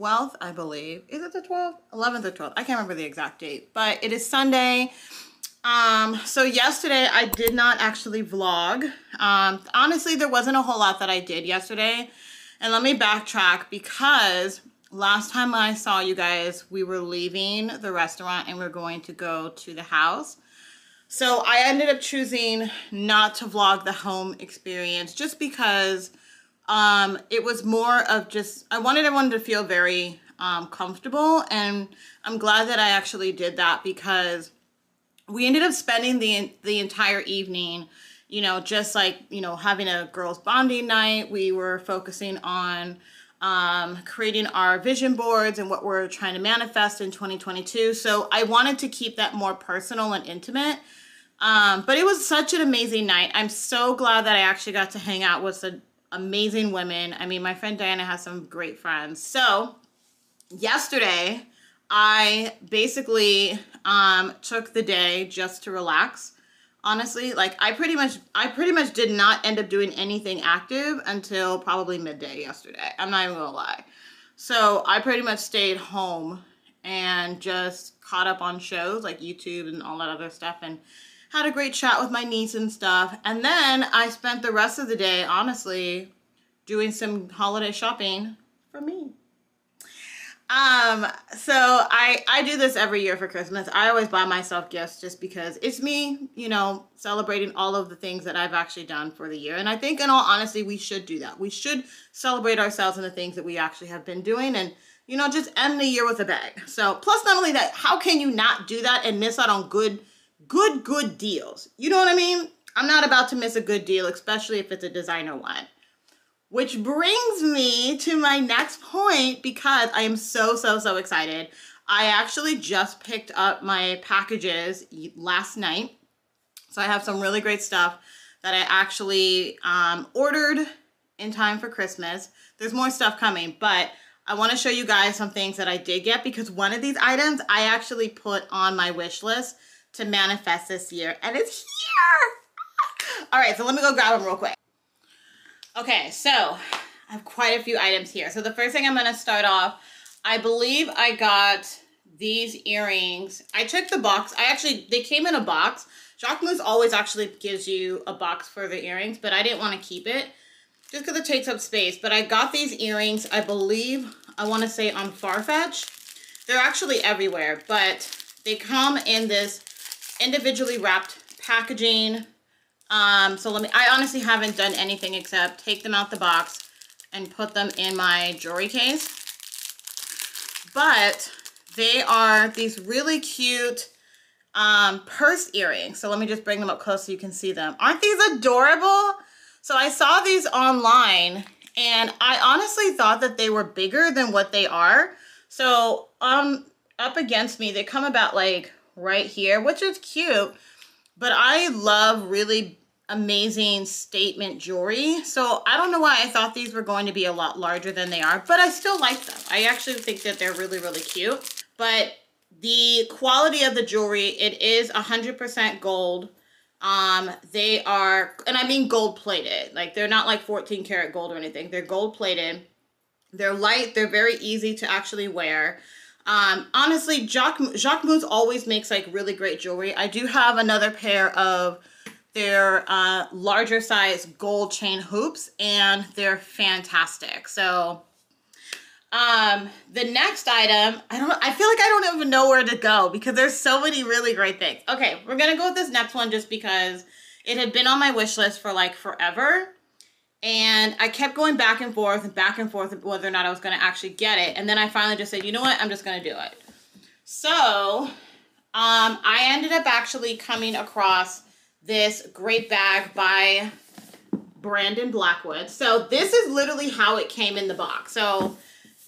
12th, I believe. Is it the 12th? 11th or 12th? I can't remember the exact date, but it is Sunday. Um, so yesterday I did not actually vlog. Um, honestly, there wasn't a whole lot that I did yesterday. And let me backtrack because last time I saw you guys, we were leaving the restaurant and we are going to go to the house. So I ended up choosing not to vlog the home experience just because um, it was more of just, I wanted everyone to feel very um, comfortable. And I'm glad that I actually did that because we ended up spending the, the entire evening you know, just like, you know, having a girls bonding night, we were focusing on um, creating our vision boards and what we're trying to manifest in 2022. So I wanted to keep that more personal and intimate. Um, but it was such an amazing night. I'm so glad that I actually got to hang out with some amazing women. I mean, my friend Diana has some great friends. So yesterday, I basically um, took the day just to relax honestly like i pretty much i pretty much did not end up doing anything active until probably midday yesterday i'm not even gonna lie so i pretty much stayed home and just caught up on shows like youtube and all that other stuff and had a great chat with my niece and stuff and then i spent the rest of the day honestly doing some holiday shopping for me um, so I I do this every year for Christmas. I always buy myself gifts just because it's me, you know, celebrating all of the things that I've actually done for the year. And I think in all honesty, we should do that. We should celebrate ourselves and the things that we actually have been doing and you know, just end the year with a bang. So, plus not only that, how can you not do that and miss out on good good good deals? You know what I mean? I'm not about to miss a good deal, especially if it's a designer one. Which brings me to my next point because I am so, so, so excited. I actually just picked up my packages last night. So I have some really great stuff that I actually um, ordered in time for Christmas. There's more stuff coming, but I want to show you guys some things that I did get because one of these items I actually put on my wish list to manifest this year and it's here. Ah. All right, so let me go grab them real quick. Okay, so I have quite a few items here. So the first thing I'm going to start off, I believe I got these earrings. I checked the box. I actually, they came in a box. Jacquemus always actually gives you a box for the earrings, but I didn't want to keep it just because it takes up space. But I got these earrings, I believe, I want to say on Farfetch. They're actually everywhere, but they come in this individually wrapped packaging. Um, so let me, I honestly haven't done anything except take them out the box and put them in my jewelry case. But they are these really cute um, purse earrings. So let me just bring them up close so you can see them. Aren't these adorable? So I saw these online and I honestly thought that they were bigger than what they are. So um, up against me, they come about like right here, which is cute. But I love really amazing statement jewelry. So I don't know why I thought these were going to be a lot larger than they are, but I still like them. I actually think that they're really, really cute. But the quality of the jewelry, it is 100% gold. Um, they are, and I mean gold plated. Like they're not like 14 karat gold or anything. They're gold plated. They're light. They're very easy to actually wear. Um, honestly, Jacques, Jacques Jacquemus always makes like really great jewelry. I do have another pair of they're uh, larger size gold chain hoops and they're fantastic. So um, the next item, I don't I feel like I don't even know where to go because there's so many really great things. Okay, we're to go with this next one just because it had been on my wish list for like forever. And I kept going back and forth and back and forth whether or not I was going to actually get it. And then I finally just said, you know what? I'm just going to do it. So um, I ended up actually coming across this great bag by Brandon Blackwood. So this is literally how it came in the box. So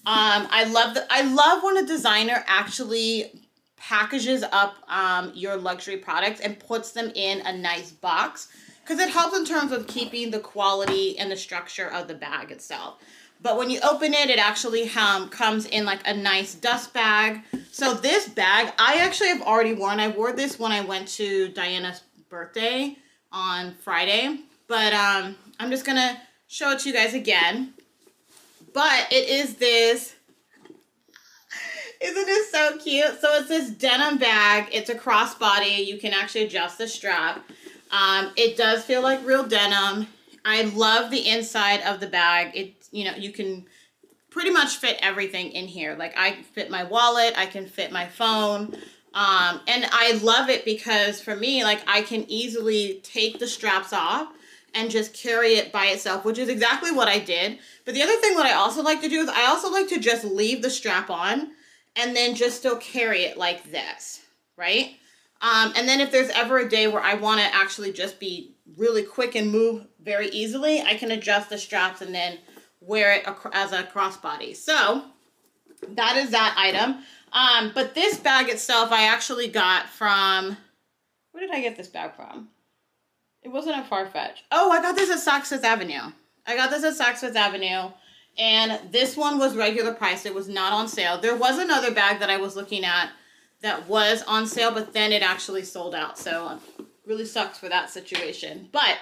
um, I love the, I love when a designer actually packages up um, your luxury products and puts them in a nice box because it helps in terms of keeping the quality and the structure of the bag itself. But when you open it, it actually um, comes in like a nice dust bag. So this bag, I actually have already worn. I wore this when I went to Diana's birthday on Friday. But um, I'm just going to show it to you guys again. But it is this, isn't it so cute? So it's this denim bag. It's a crossbody. You can actually adjust the strap. Um, it does feel like real denim. I love the inside of the bag. It, you know, you can pretty much fit everything in here. Like I fit my wallet, I can fit my phone. Um, and I love it because for me, like I can easily take the straps off and just carry it by itself, which is exactly what I did. But the other thing that I also like to do is I also like to just leave the strap on and then just still carry it like this, right? Um, and then if there's ever a day where I want to actually just be really quick and move very easily, I can adjust the straps and then wear it as a crossbody. So that is that item. Um, but this bag itself, I actually got from, where did I get this bag from? It wasn't at Farfetch. Oh, I got this at Saks Fifth Avenue. I got this at Saks Fifth Avenue. And this one was regular price. It was not on sale. There was another bag that I was looking at that was on sale, but then it actually sold out. So um, really sucks for that situation. But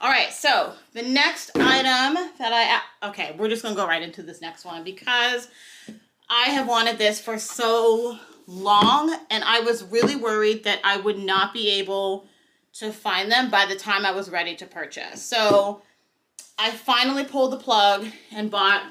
all right, so the next item that I, okay, we're just gonna go right into this next one because I have wanted this for so long and I was really worried that I would not be able to find them by the time I was ready to purchase. So I finally pulled the plug and bought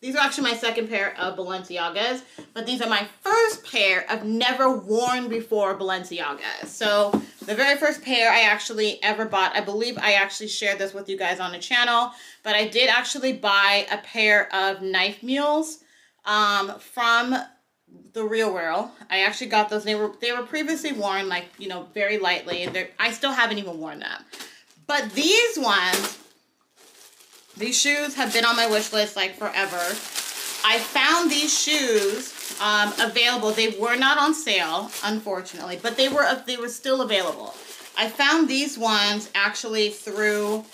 these are actually my second pair of Balenciagas, but these are my first pair of never worn before Balenciagas. So the very first pair I actually ever bought, I believe I actually shared this with you guys on the channel, but I did actually buy a pair of Knife Mules um, from the real world. I actually got those. They were they were previously worn like, you know, very lightly. They're, I still haven't even worn them. But these ones these shoes have been on my wish list like forever. I found these shoes um, available. They were not on sale, unfortunately, but they were they were still available. I found these ones actually through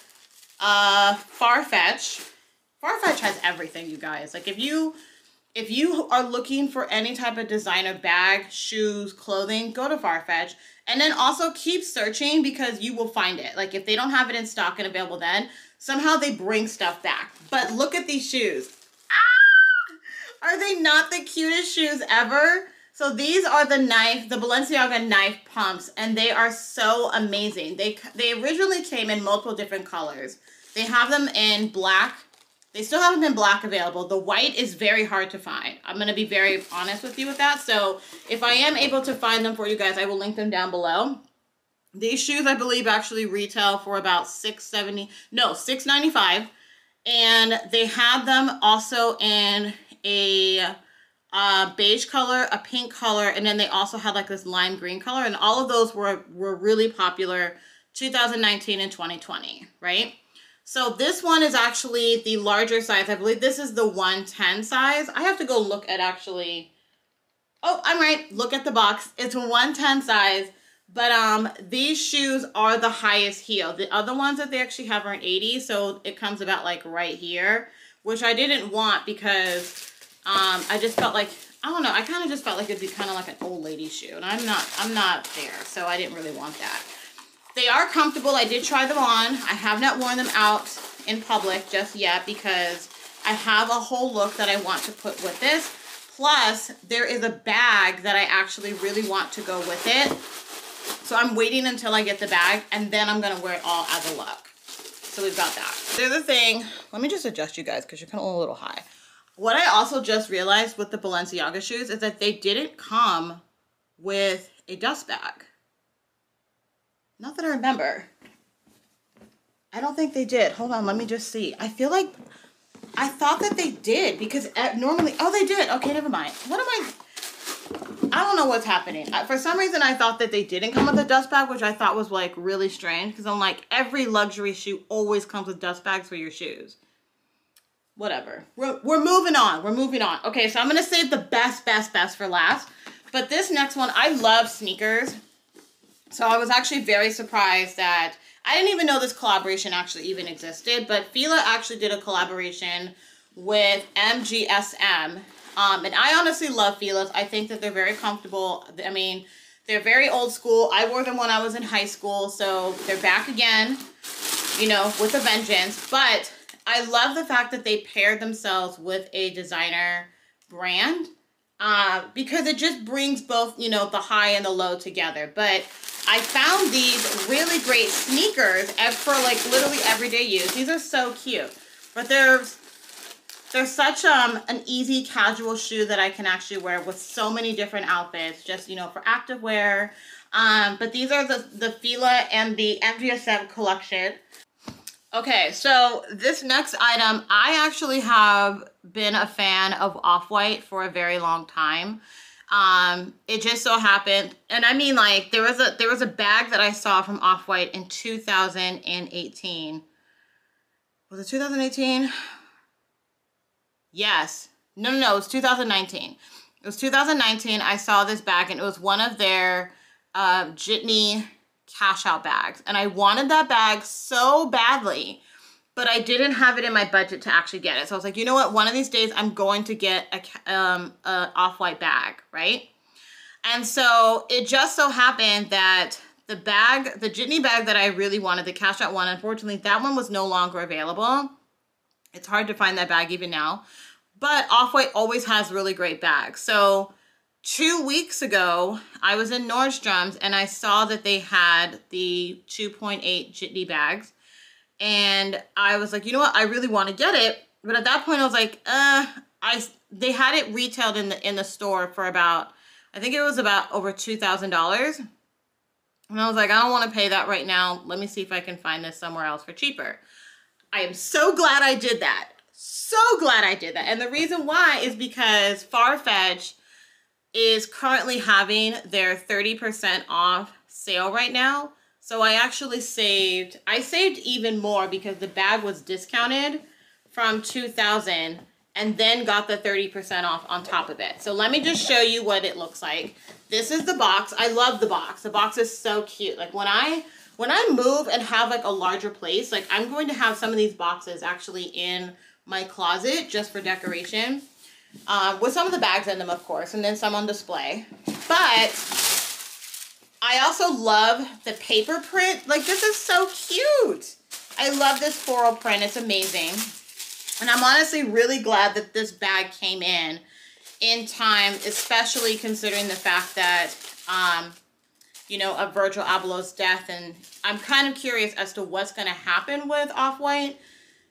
uh, Farfetch. Farfetch has everything, you guys. Like if you if you are looking for any type of designer bag, shoes, clothing, go to Farfetch. And then also keep searching because you will find it. Like if they don't have it in stock and available then, Somehow they bring stuff back. But look at these shoes. Ah! Are they not the cutest shoes ever? So these are the knife, the Balenciaga knife pumps, and they are so amazing. They, they originally came in multiple different colors. They have them in black. They still haven't been black available. The white is very hard to find. I'm going to be very honest with you with that. So if I am able to find them for you guys, I will link them down below. These shoes, I believe, actually retail for about six seventy. No, six ninety five, and they have them also in a uh, beige color, a pink color, and then they also had like this lime green color, and all of those were were really popular 2019 and 2020, right? So this one is actually the larger size. I believe this is the 110 size. I have to go look at actually. Oh, I'm right. Look at the box. It's a 110 size. But um, these shoes are the highest heel. The other ones that they actually have are an 80, so it comes about like right here, which I didn't want because um, I just felt like, I don't know, I kind of just felt like it'd be kind of like an old lady shoe, and I'm not, I'm not there, so I didn't really want that. They are comfortable. I did try them on. I have not worn them out in public just yet because I have a whole look that I want to put with this. Plus, there is a bag that I actually really want to go with it so I'm waiting until I get the bag and then I'm gonna wear it all as a look. So we've got that. The other thing, let me just adjust you guys because you're kind of a little high. What I also just realized with the Balenciaga shoes is that they didn't come with a dust bag. Not that I remember. I don't think they did. Hold on, let me just see. I feel like I thought that they did because uh, normally, oh, they did. Okay, never mind. What am I, I don't know what's happening. For some reason, I thought that they didn't come with a dust bag, which I thought was like really strange because I'm like, every luxury shoe always comes with dust bags for your shoes. Whatever. We're, we're moving on. We're moving on. Okay, so I'm going to save the best, best, best for last. But this next one, I love sneakers. So I was actually very surprised that I didn't even know this collaboration actually even existed, but Fila actually did a collaboration with MGSM um, and I honestly love Fila's. I think that they're very comfortable. I mean, they're very old school. I wore them when I was in high school, so they're back again. you know, with a vengeance. But I love the fact that they paired themselves with a designer brand uh, because it just brings both, you know, the high and the low together. But I found these really great sneakers for like literally everyday use. These are so cute, but they're they're such um an easy casual shoe that I can actually wear with so many different outfits, just you know for active wear. Um, but these are the the Fila and the MGSM collection. Okay, so this next item, I actually have been a fan of Off-White for a very long time. Um, it just so happened, and I mean like there was a there was a bag that I saw from Off-White in 2018. Was it 2018? Yes. No, no, no, it was 2019. It was 2019. I saw this bag and it was one of their uh, Jitney cash out bags. And I wanted that bag so badly, but I didn't have it in my budget to actually get it. So I was like, you know what? One of these days I'm going to get a, um, a off-white bag, right? And so it just so happened that the bag, the Jitney bag that I really wanted, the cash out one, unfortunately, that one was no longer available. It's hard to find that bag even now. But Off-White always has really great bags. So two weeks ago, I was in Nordstrom's and I saw that they had the 2.8 Jitney bags. And I was like, you know what? I really want to get it. But at that point, I was like, uh, I they had it retailed in the in the store for about, I think it was about over two thousand dollars. And I was like, I don't want to pay that right now. Let me see if I can find this somewhere else for cheaper. I am so glad I did that. So glad I did that. And the reason why is because Farfetch is currently having their 30% off sale right now. So I actually saved, I saved even more because the bag was discounted from 2000 and then got the 30% off on top of it. So let me just show you what it looks like. This is the box. I love the box. The box is so cute. Like when I when I move and have like a larger place, like I'm going to have some of these boxes actually in my closet just for decoration um, with some of the bags in them, of course, and then some on display. But I also love the paper print. Like, this is so cute. I love this floral print. It's amazing. And I'm honestly really glad that this bag came in in time, especially considering the fact that, um, you know, of Virgil Abloh's death. And I'm kind of curious as to what's going to happen with Off-White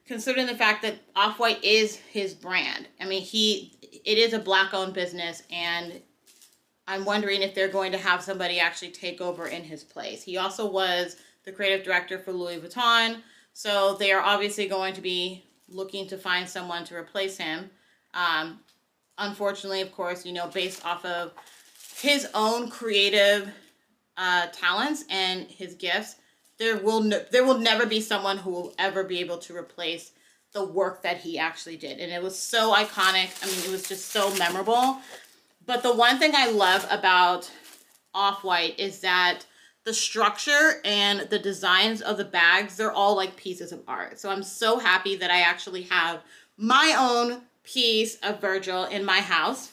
considering the fact that Off-White is his brand. I mean, he it is a black owned business and I'm wondering if they're going to have somebody actually take over in his place. He also was the creative director for Louis Vuitton, so they are obviously going to be looking to find someone to replace him. Um, unfortunately, of course, you know, based off of his own creative uh, talents and his gifts, there will no, there will never be someone who will ever be able to replace the work that he actually did. And it was so iconic. I mean it was just so memorable. But the one thing i love about off-white is that the structure and the designs of the bags they're all like pieces of art. So i'm so happy that i actually have my own piece of virgil in my house.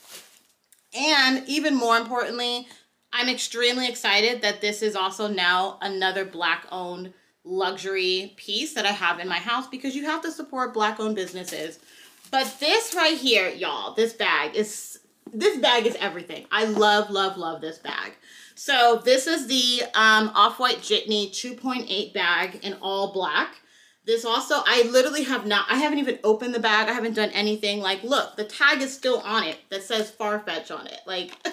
And even more importantly I'm extremely excited that this is also now another black owned luxury piece that I have in my house because you have to support black owned businesses. But this right here, y'all, this bag is this bag is everything. I love, love, love this bag. So this is the um, Off-White Jitney 2.8 bag in all black. This also, I literally have not, I haven't even opened the bag. I haven't done anything. Like, look, the tag is still on it that says Farfetch on it. Like,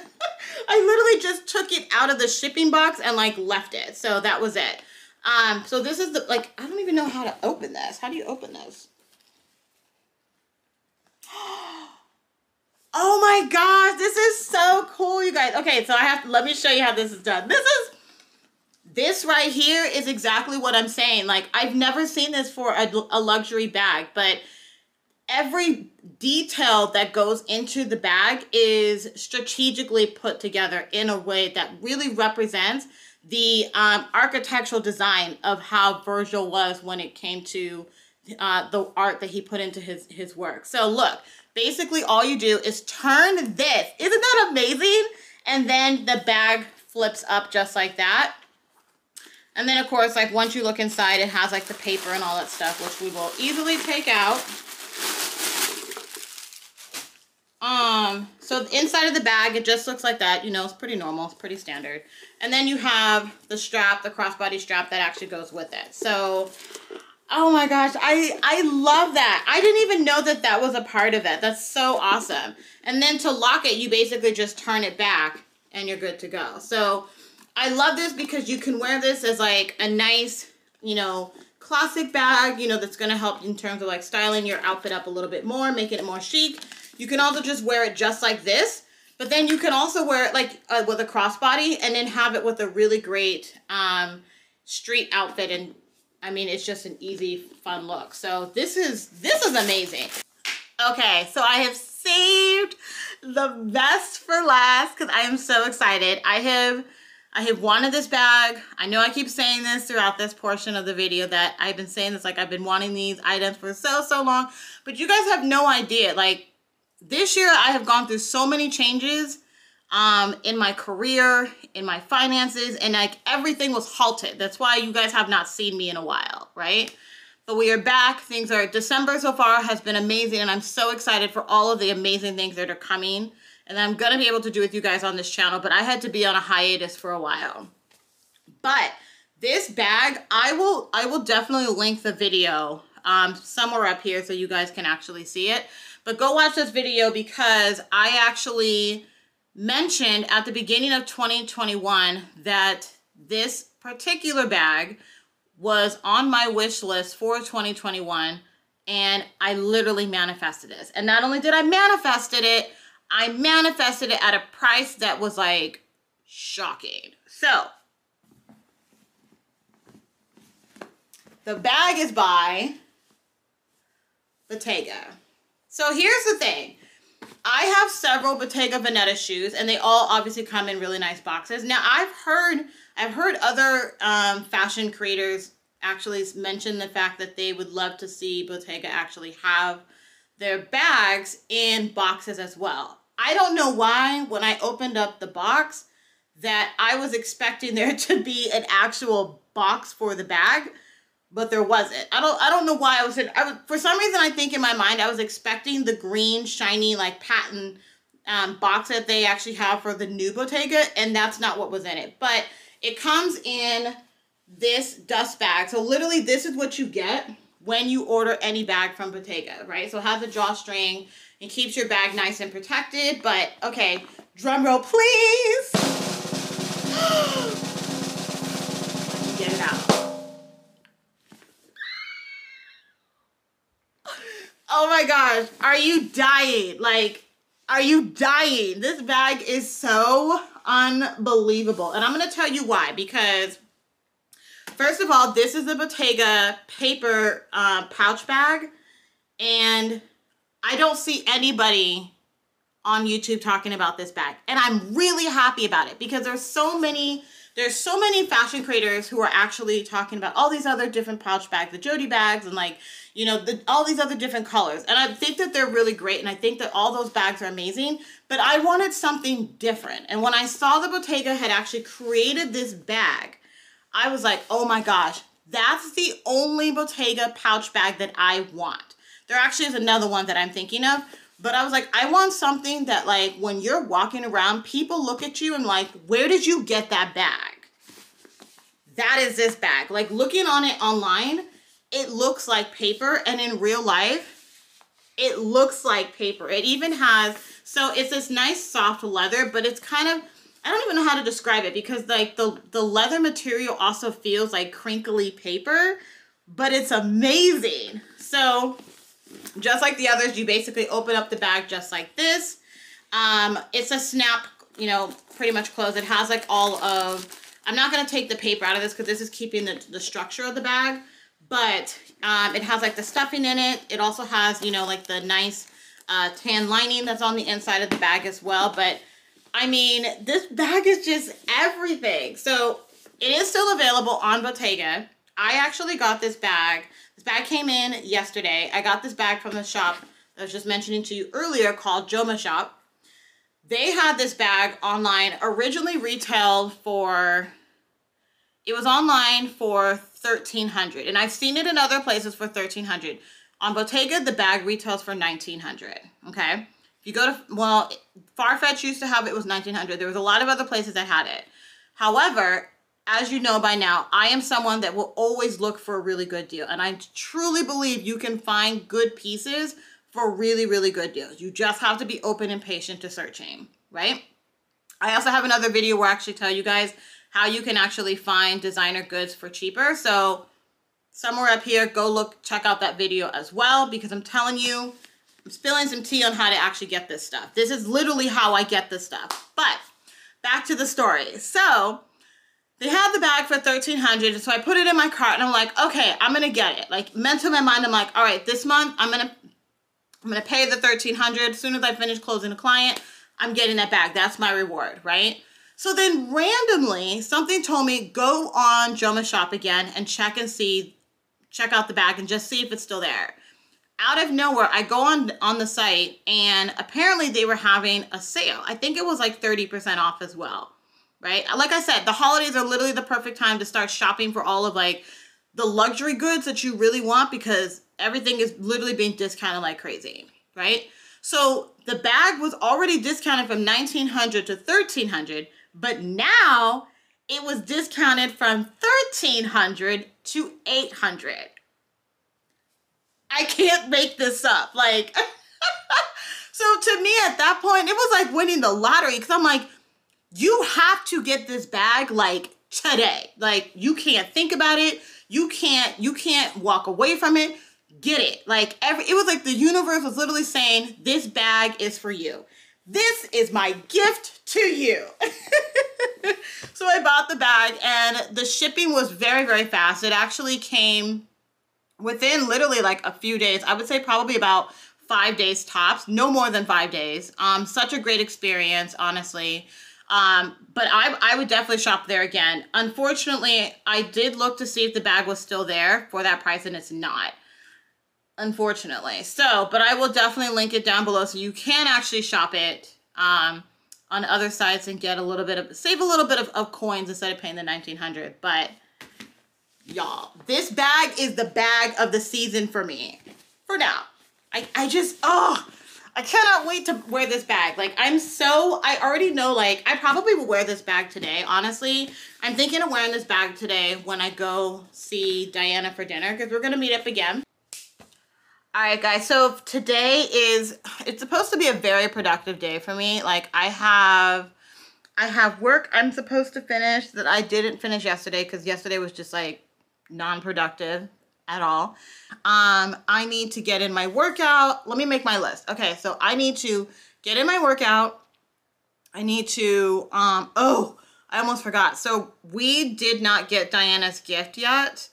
I literally just took it out of the shipping box and like left it. So that was it. Um, so this is the, like, I don't even know how to open this. How do you open this? Oh my gosh, this is so cool, you guys. Okay, so I have to, let me show you how this is done. This is, this right here is exactly what I'm saying. Like, I've never seen this for a, a luxury bag, but every detail that goes into the bag is strategically put together in a way that really represents the um, architectural design of how Virgil was when it came to uh, the art that he put into his, his work. So look, basically all you do is turn this. Isn't that amazing? And then the bag flips up just like that. And then of course, like once you look inside, it has like the paper and all that stuff, which we will easily take out. Um, so inside of the bag, it just looks like that. You know, it's pretty normal. It's pretty standard. And then you have the strap, the crossbody strap that actually goes with it. So, oh my gosh, I, I love that. I didn't even know that that was a part of it. That's so awesome. And then to lock it, you basically just turn it back and you're good to go. So I love this because you can wear this as like a nice, you know, classic bag, you know, that's going to help in terms of like styling your outfit up a little bit more, making it more chic. You can also just wear it just like this, but then you can also wear it like uh, with a crossbody and then have it with a really great um, street outfit. And I mean, it's just an easy, fun look. So this is, this is amazing. Okay, so I have saved the best for last because I am so excited. I have I have wanted this bag. I know I keep saying this throughout this portion of the video that I've been saying this like I've been wanting these items for so, so long. But you guys have no idea. Like this year I have gone through so many changes um, in my career, in my finances, and like everything was halted. That's why you guys have not seen me in a while, right? But we are back. Things are, December so far has been amazing, and I'm so excited for all of the amazing things that are coming. And I'm going to be able to do with you guys on this channel, but I had to be on a hiatus for a while. But this bag, I will, I will definitely link the video um, somewhere up here so you guys can actually see it. But go watch this video because I actually mentioned at the beginning of 2021 that this particular bag was on my wish list for 2021 and I literally manifested this. And not only did I manifested it, I manifested it at a price that was like shocking. So, the bag is by Bottega. So here's the thing. I have several Bottega Veneta shoes, and they all obviously come in really nice boxes. Now, I've heard I've heard other um, fashion creators actually mention the fact that they would love to see Bottega actually have their bags in boxes as well. I don't know why when I opened up the box that I was expecting there to be an actual box for the bag but there wasn't. I don't I don't know why I was in I was, for some reason I think in my mind I was expecting the green shiny like patent um, box that they actually have for the new Bottega and that's not what was in it. But it comes in this dust bag. So literally this is what you get when you order any bag from Bottega, right? So it has a drawstring and keeps your bag nice and protected. But okay, drum roll please. Get it out. Oh my gosh, are you dying? Like, are you dying? This bag is so unbelievable. And I'm to tell you why. Because, first of all, this is the Bottega paper uh, pouch bag. And I don't see anybody on YouTube talking about this bag. And I'm really happy about it because there's so many there's so many fashion creators who are actually talking about all these other different pouch bags, the Jodie bags and like, you know, the, all these other different colors. And I think that they're really great. And I think that all those bags are amazing, but I wanted something different. And when I saw the Bottega had actually created this bag, I was like, oh my gosh, that's the only Bottega pouch bag that I want. There actually is another one that I'm thinking of, but I was like, I want something that like when you're walking around, people look at you and like, where did you get that bag? That is this bag. Like looking on it online, it looks like paper and in real life, it looks like paper. It even has, so it's this nice soft leather, but it's kind of, I don't even know how to describe it because like the, the leather material also feels like crinkly paper, but it's amazing. So just like the others, you basically open up the bag just like this. Um, it's a snap, you know, pretty much closed. It has like all of, I'm not going to take the paper out of this because this is keeping the, the structure of the bag. But um, it has like the stuffing in it. It also has, you know, like the nice uh, tan lining that's on the inside of the bag as well. But I mean, this bag is just everything. So it is still available on Bottega. I actually got this bag this bag came in yesterday. I got this bag from the shop I was just mentioning to you earlier called Jomashop. They had this bag online, originally retailed for, It was online for 1300 and I've seen it in other places for 1300 On Bottega, the bag retails for 1900 okay? If you go to, well, Farfetch used to have it was 1900 There was a lot of other places that had it. However, as you know by now, I am someone that will always look for a really good deal. And I truly believe you can find good pieces for really, really good deals. You just have to be open and patient to searching, right? I also have another video where I actually tell you guys how you can actually find designer goods for cheaper. So somewhere up here, go look, check out that video as well, because I'm telling you, I'm spilling some tea on how to actually get this stuff. This is literally how I get this stuff. But back to the story. So they had the bag for 1300 so I put it in my cart and I'm like, okay, I'm gonna get it. Like mental in my mind, I'm like, all right, this month I'm gonna I'm gonna pay the 1300 as soon as I finish closing a client, I'm getting that bag. That's my reward, right? So then randomly, something told me go on Jomashop again and check and see, check out the bag and just see if it's still there. Out of nowhere, I go on on the site and apparently they were having a sale. I think it was like 30% off as well, right? Like I said, the holidays are literally the perfect time to start shopping for all of like the luxury goods that you really want because everything is literally being discounted like crazy, right? So the bag was already discounted from 1900 to 1300, but now it was discounted from 1300 to 800. I can't make this up. Like, so to me at that point, it was like winning the lottery because I'm like, you have to get this bag like today. Like, you can't think about it. You can't, you can't walk away from it get it. Like every it was like the universe was literally saying, This bag is for you. This is my gift to you. so I bought the bag and the shipping was very, very fast. It actually came within literally like a few days. I would say probably about five days tops, no more than five days. Um, such a great experience, honestly. Um, but I, I would definitely shop there again. Unfortunately, I did look to see if the bag was still there for that price and it's not unfortunately. So, but I will definitely link it down below so you can actually shop it um, on other sites and get a little bit of, save a little bit of, of coins instead of paying the 1900 But y'all, this bag is the bag of the season for me. For now. I, I just, oh, I cannot wait to wear this bag. Like, I'm so, I already know, like, I probably will wear this bag today, honestly. I'm thinking of wearing this bag today when I go see Diana for dinner because we're going to meet up again. All right, guys. So today is, it's supposed to be a very productive day for me. Like I have, I have work I'm supposed to finish that I didn't finish yesterday because yesterday was just like non-productive at all. Um, I need to get in my workout. Let me make my list. Okay, so I need to get in my workout. I need to, um, oh, I almost forgot. So we did not get Diana's gift yet.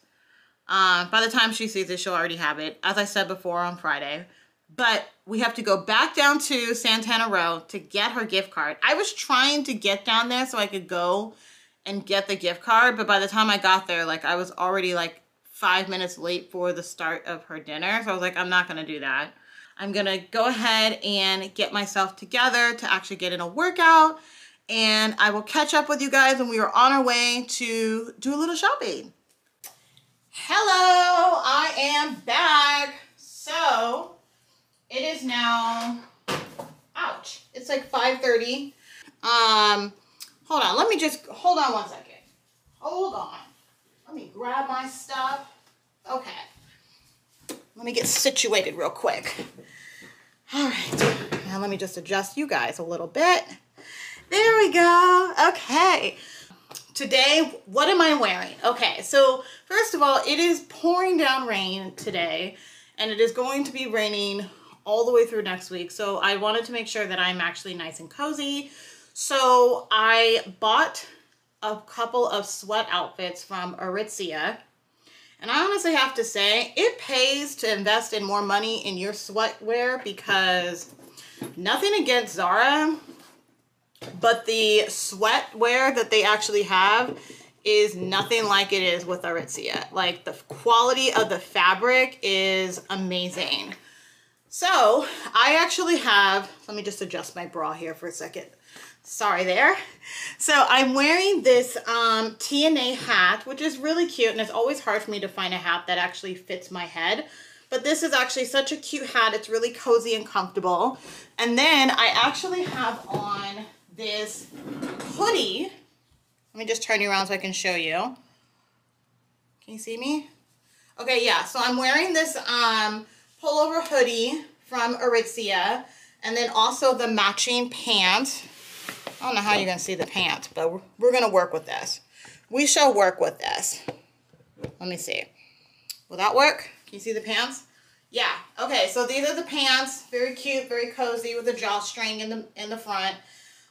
Uh, by the time she sees it, she'll already have it, as I said before on Friday. But we have to go back down to Santana Row to get her gift card. I was trying to get down there so I could go and get the gift card, but by the time I got there, like I was already like five minutes late for the start of her dinner. So I was like, I'm not gonna do that. I'm gonna go ahead and get myself together to actually get in a workout and I will catch up with you guys when we are on our way to do a little shopping. Hello, I am back. So, it is now, ouch, it's like 5.30. Um, hold on, let me just, hold on one second. Hold on. Let me grab my stuff. Okay. Let me get situated real quick. All right, now let me just adjust you guys a little bit. There we go. Okay today, what am I wearing? Okay, so first of all, it is pouring down rain today, and it is going to be raining all the way through next week. So I wanted to make sure that I'm actually nice and cozy. So I bought a couple of sweat outfits from Aritzia. And I honestly have to say, it pays to invest in more money in your sweatwear because nothing against Zara, but the sweatwear that they actually have is nothing like it is with Aritzia. Like the quality of the fabric is amazing. So I actually have, let me just adjust my bra here for a second. Sorry there. So I'm wearing this um, TNA hat, which is really cute. And it's always hard for me to find a hat that actually fits my head. But this is actually such a cute hat. It's really cozy and comfortable. And then I actually have on this hoodie. Let me just turn you around so I can show you. Can you see me? Okay, yeah. So I'm wearing this um, pullover hoodie from Aritzia. And then also the matching pants. I don't know how you're going to see the pants, but we're, we're going to work with this. We shall work with this. Let me see. Will that work? Can you see the pants? Yeah. Okay, so these are the pants. Very cute, very cozy with a drawstring in the in the front.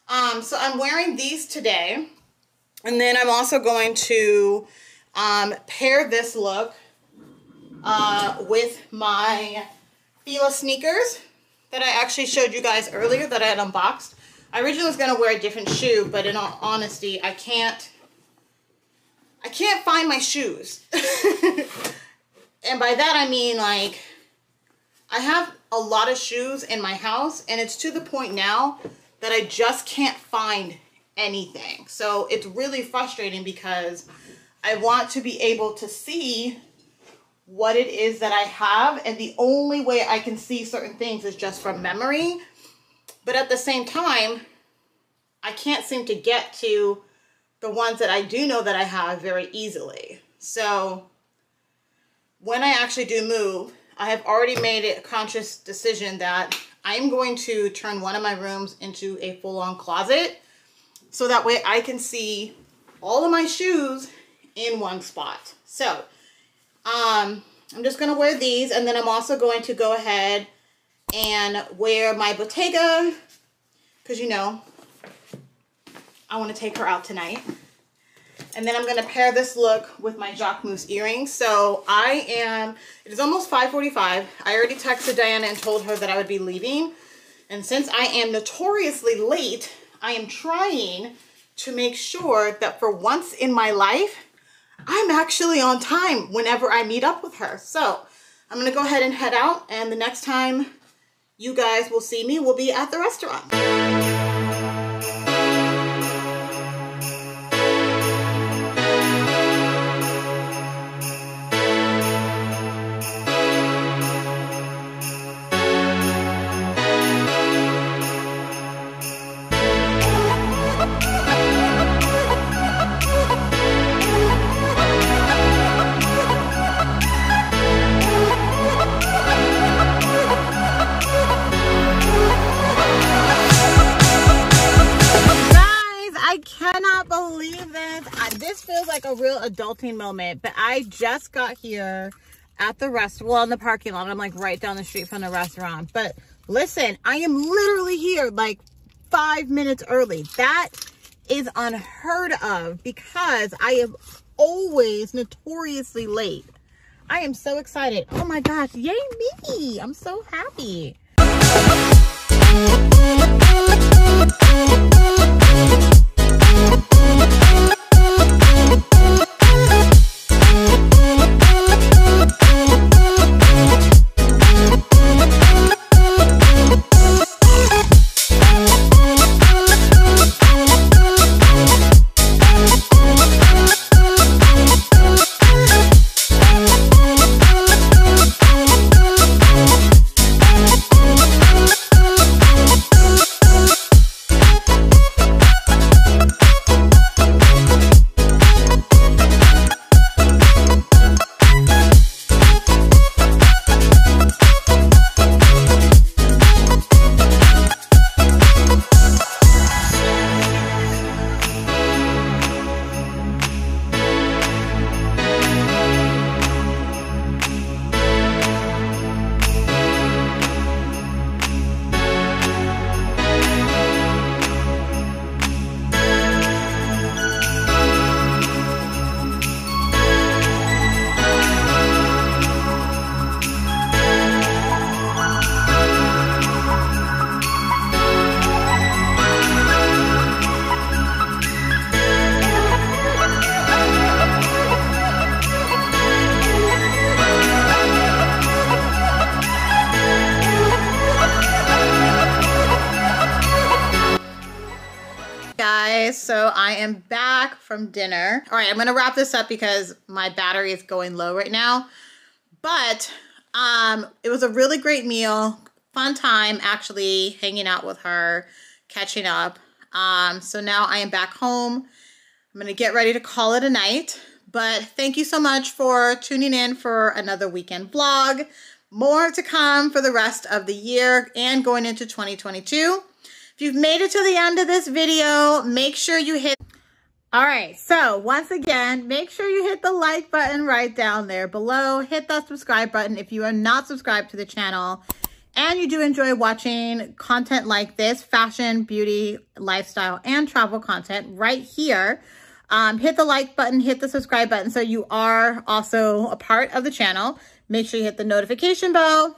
Um, so I'm wearing these today. And then I'm also going to um, pair this look uh, with my Fila sneakers that I actually showed you guys earlier that I had unboxed. I originally was going to wear a different shoe, but in all honesty, I can't, I can't find my shoes. and by that I mean like, I have a lot of shoes in my house and it's to the point now that I just can't find anything. So it's really frustrating because I want to be able to see what it is that I have and the only way I can see certain things is just from memory but at the same time, I can't seem to get to the ones that I do know that I have very easily. So when I actually do move, I have already made a conscious decision that I'm going to turn one of my rooms into a full-on closet so that way I can see all of my shoes in one spot. So um, I'm just going to wear these and then I'm also going to go ahead and wear my Bottega because you know I want to take her out tonight. And then I'm going to pair this look with my Jacquemus earrings. So I am, it is almost 5.45. I already texted Diana and told her that I would be leaving. And since I am notoriously late, I am trying to make sure that for once in my life, I'm actually on time whenever I meet up with her. So I'm going to go ahead and head out. And the next time you guys will see me We'll be at the restaurant. Adulting moment, but I just got here at the restaurant, well, in the parking lot. I'm like right down the street from the restaurant. But listen, I am literally here like five minutes early. That is unheard of because I am always notoriously late. I am so excited. Oh my gosh, yay me. I'm so happy. From dinner. All right, I'm gonna wrap this up because my battery is going low right now. But um, it was a really great meal, fun time actually hanging out with her, catching up. Um, so now I am back home. I'm gonna get ready to call it a night. But thank you so much for tuning in for another weekend vlog. More to come for the rest of the year and going into 2022. If you've made it to the end of this video, make sure you hit all right, so once again, make sure you hit the like button right down there below. Hit that subscribe button if you are not subscribed to the channel and you do enjoy watching content like this, fashion, beauty, lifestyle, and travel content right here. Um, hit the like button, hit the subscribe button so you are also a part of the channel. Make sure you hit the notification bell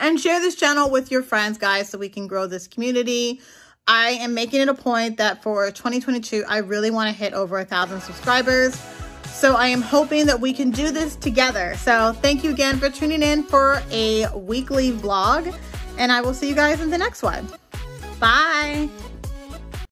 and share this channel with your friends, guys, so we can grow this community. I am making it a point that for 2022, I really want to hit over a thousand subscribers. So I am hoping that we can do this together. So thank you again for tuning in for a weekly vlog and I will see you guys in the next one. Bye.